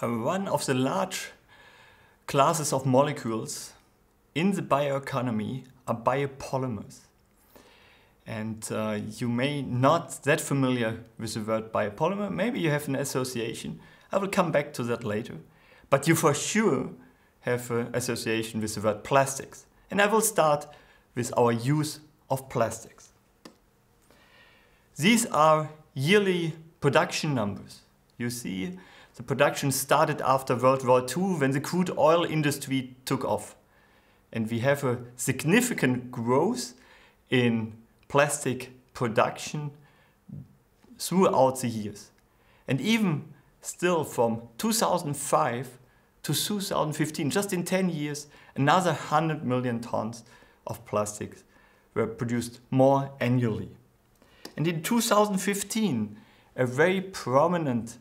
One of the large classes of molecules in the bioeconomy are biopolymers. And uh, you may not that familiar with the word biopolymer. Maybe you have an association. I will come back to that later. But you for sure have an association with the word plastics. And I will start with our use of plastics. These are yearly production numbers. You see, the production started after World War II when the crude oil industry took off. And we have a significant growth in plastic production throughout the years. And even still from 2005 to 2015, just in 10 years, another 100 million tons of plastics were produced more annually. And in 2015, a very prominent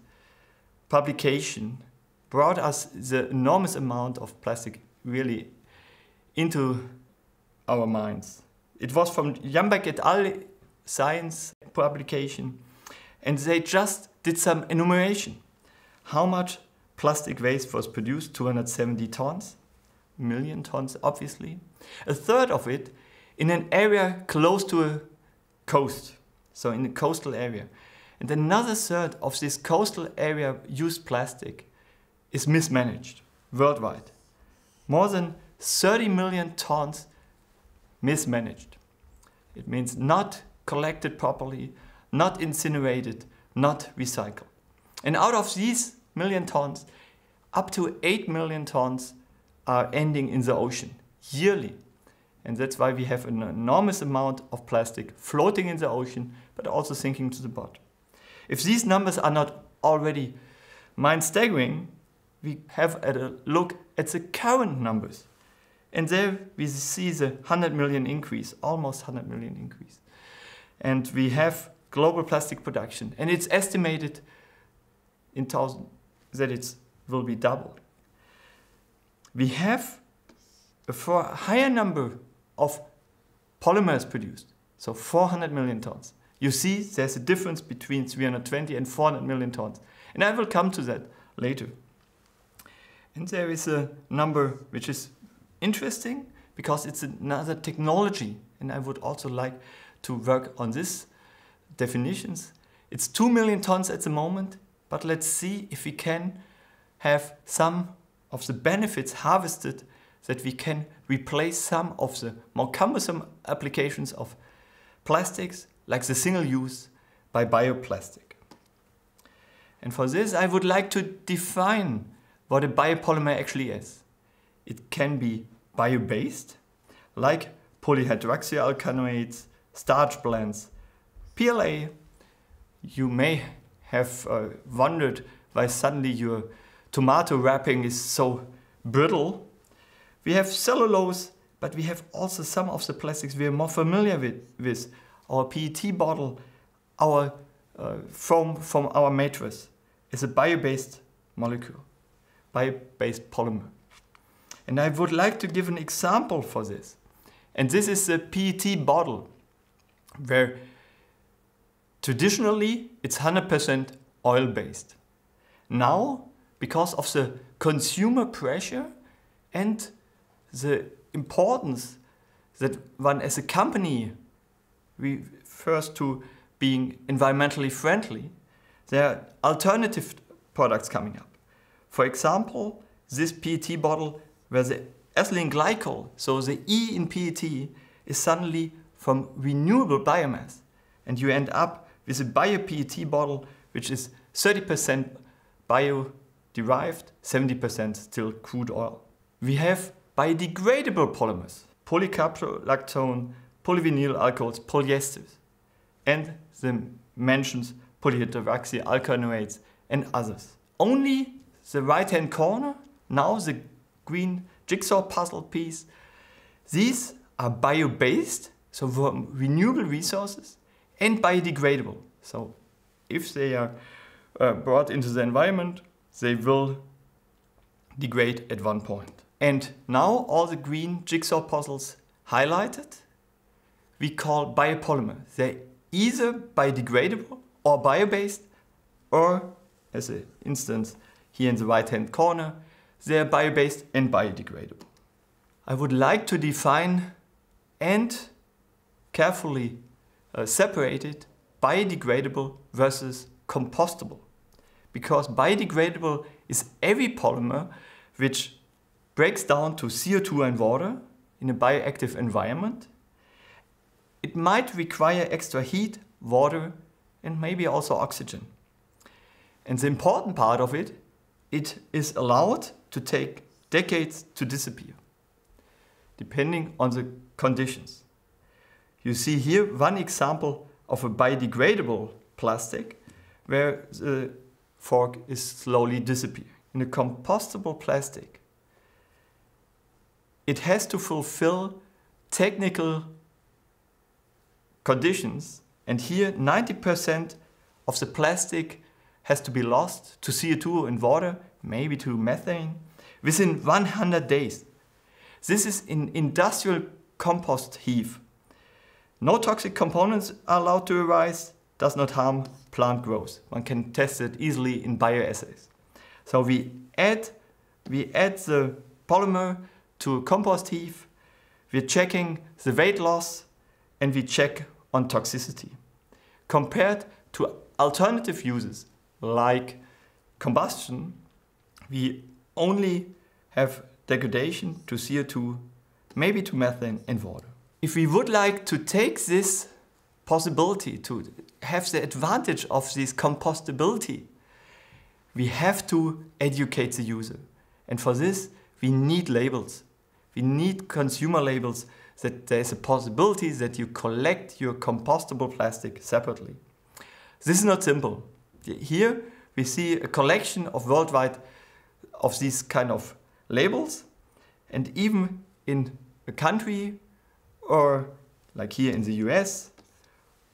publication brought us the enormous amount of plastic really into our minds. It was from Jambeck et al. Science publication, and they just did some enumeration. How much plastic waste was produced? 270 tons, million tons, obviously. A third of it in an area close to a coast, so in a coastal area. And another third of this coastal area used plastic is mismanaged worldwide. More than 30 million tons mismanaged. It means not collected properly, not incinerated, not recycled. And out of these million tons, up to 8 million tons are ending in the ocean yearly. And that's why we have an enormous amount of plastic floating in the ocean, but also sinking to the bottom. If these numbers are not already mind staggering, we have a look at the current numbers. And there we see the 100 million increase, almost 100 million increase. And we have global plastic production. And it's estimated in thousand that it will be double. We have a far higher number of polymers produced, so 400 million tons. You see there's a difference between 320 and 400 million tons. And I will come to that later. And there is a number which is interesting because it's another technology and I would also like to work on this definitions. It's 2 million tons at the moment, but let's see if we can have some of the benefits harvested that we can replace some of the more cumbersome applications of plastics, like the single use, by bioplastic. And for this, I would like to define what a biopolymer actually is. It can be bio-based, like polyhydroxyalkanoates, starch blends, PLA. You may have uh, wondered why suddenly your tomato wrapping is so brittle. We have cellulose, but we have also some of the plastics we are more familiar with, with our PET bottle, our uh, foam from our mattress is a bio-based molecule, bio-based polymer. And I would like to give an example for this. And this is a PET bottle where traditionally it's 100% oil-based. Now, because of the consumer pressure and the importance that one as a company refers to being environmentally friendly, there are alternative products coming up. For example, this PET bottle where the ethylene glycol, so the E in PET, is suddenly from renewable biomass. And you end up with a bio-PET bottle which is 30% bio-derived, 70% still crude oil. We have biodegradable polymers, polycaprolactone, polyvinyl alcohols, polyesters, and the mentioned polyhydroxyalkanoates and others. Only the right-hand corner, now the green jigsaw puzzle piece, these are bio-based, so from renewable resources, and biodegradable. So if they are uh, brought into the environment, they will degrade at one point. And now all the green jigsaw puzzles highlighted, we call biopolymer. They're either biodegradable or bio-based, or as an instance here in the right hand corner, they are bio-based and biodegradable. I would like to define and carefully uh, separate it biodegradable versus compostable. Because biodegradable is every polymer which breaks down to CO2 and water in a bioactive environment. It might require extra heat, water, and maybe also oxygen. And the important part of it, it is allowed to take decades to disappear, depending on the conditions. You see here one example of a biodegradable plastic where the fork is slowly disappearing. In a compostable plastic, it has to fulfill technical conditions and here 90% of the plastic has to be lost to CO2 and water, maybe to methane, within 100 days. This is in industrial compost heap. No toxic components are allowed to arise, does not harm plant growth. One can test it easily in bioassays. So we add, we add the polymer to a compost heap, we're checking the weight loss, and we check on toxicity. Compared to alternative uses like combustion, we only have degradation to CO2, maybe to methane and water. If we would like to take this possibility to have the advantage of this compostability, we have to educate the user. And for this, we need labels. We need consumer labels that there's a possibility that you collect your compostable plastic separately. This is not simple. Here we see a collection of worldwide of these kind of labels and even in a country or like here in the US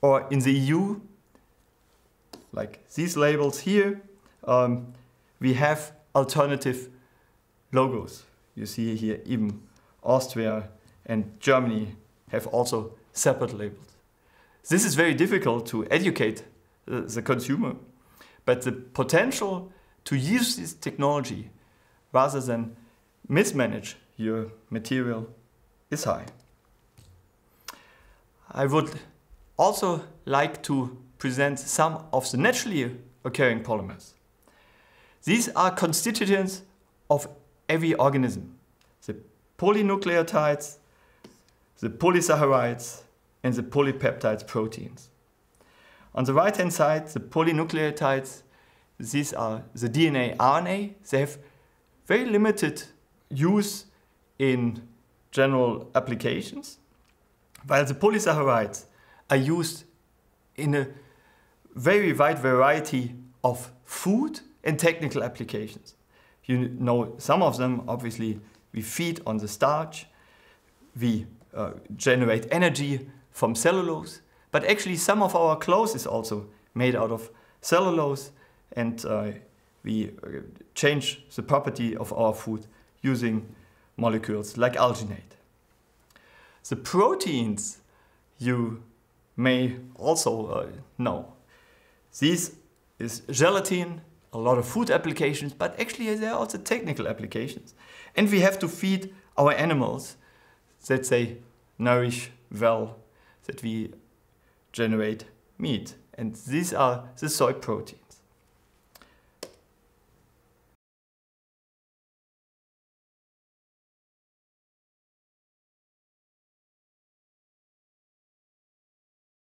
or in the EU, like these labels here, um, we have alternative logos. You see here even Austria and Germany have also separate labels. This is very difficult to educate the, the consumer, but the potential to use this technology rather than mismanage your material is high. I would also like to present some of the naturally occurring polymers. These are constituents of every organism. The polynucleotides, the polysaccharides, and the polypeptides proteins. On the right hand side, the polynucleotides, these are the DNA, RNA. They have very limited use in general applications, while the polysaccharides are used in a very wide variety of food and technical applications. You know some of them, obviously, we feed on the starch, we uh, generate energy from cellulose, but actually some of our clothes is also made out of cellulose and uh, we uh, change the property of our food using molecules like alginate. The proteins you may also uh, know. These is gelatin, a lot of food applications, but actually there are also technical applications. And we have to feed our animals that they nourish well, that we generate meat. And these are the soy proteins.